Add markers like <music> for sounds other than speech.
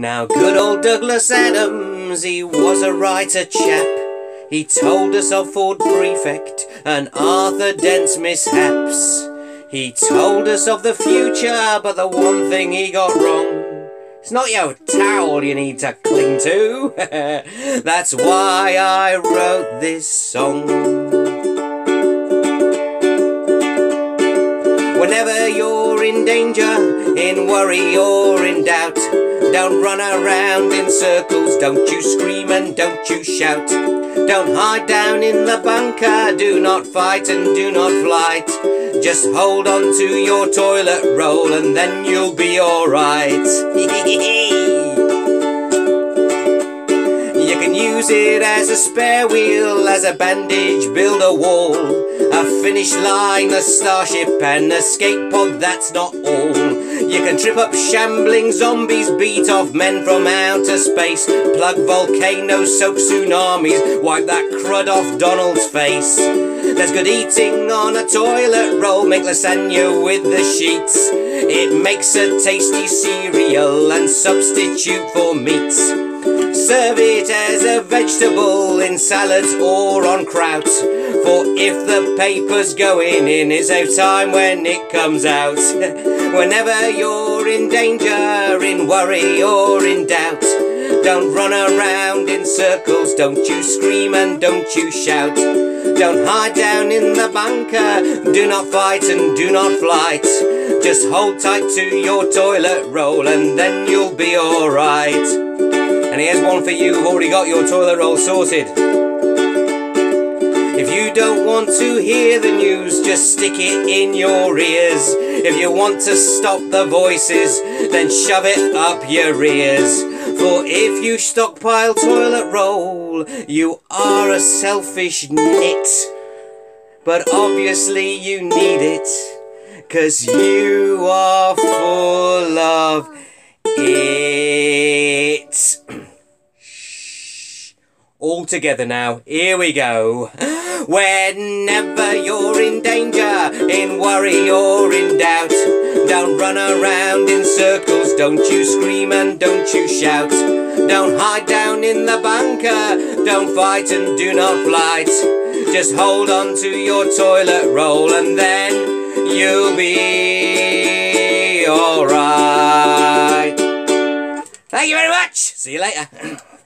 Now, good old Douglas Adams, he was a writer chap. He told us of Ford Prefect and Arthur Dent's mishaps. He told us of the future, but the one thing he got wrong. It's not your towel you need to cling to. <laughs> That's why I wrote this song. Whenever you're in danger, in worry or in doubt, don't run around in circles, don't you scream and don't you shout. Don't hide down in the bunker, do not fight and do not flight. Just hold on to your toilet roll and then you'll be alright. <laughs> use it as a spare wheel, as a bandage, build a wall. A finish line, a starship and escape pod, that's not all. You can trip up shambling zombies, beat off men from outer space, plug volcanoes, soak tsunamis, wipe that crud off Donald's face. There's good eating on a toilet roll, make lasagna with the sheets. It makes a tasty cereal and substitute for meats. Serve it as a vegetable in salads or on kraut. For if the paper's going in, it's no time when it comes out. <laughs> Whenever you're in danger, in worry or in doubt, don't run around in circles, don't you scream and don't you shout. Don't hide down in the bunker, do not fight and do not flight. Just hold tight to your toilet roll and then you'll be alright. And here's one for you who've already got your toilet roll sorted. If you don't want to hear the news, just stick it in your ears. If you want to stop the voices, then shove it up your ears. For if you stockpile toilet roll, you are a selfish nit. But obviously you need it, cause you are full All together now, here we go. Whenever you're in danger, in worry or in doubt, don't run around in circles, don't you scream and don't you shout. Don't hide down in the bunker, don't fight and do not flight. Just hold on to your toilet roll and then you'll be alright. Thank you very much. See you later. <clears throat>